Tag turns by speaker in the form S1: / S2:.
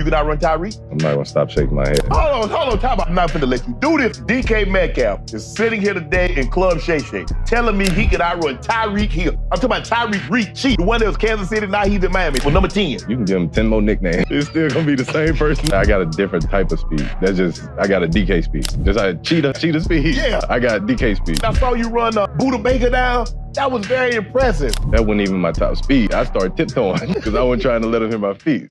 S1: You can outrun Tyreek?
S2: I'm not gonna stop shaking my head.
S1: Hold on, hold on, time. I'm not gonna let you do this. DK Metcalf is sitting here today in Club Shay Shay telling me he could outrun Tyreek Hill. I'm talking about Tyreek Reed the one that was Kansas City, now he's in Miami for number 10.
S2: You can give him 10 more nicknames. It's still gonna be the same person. I got a different type of speed. That's just, I got a DK speed. Just like cheetah, cheetah speed.
S1: Yeah.
S2: I got DK speed.
S1: I saw you run uh, Budda Baker down. That was very impressive.
S2: That wasn't even my top speed. I started tiptoeing because I wasn't trying to let him hit my feet.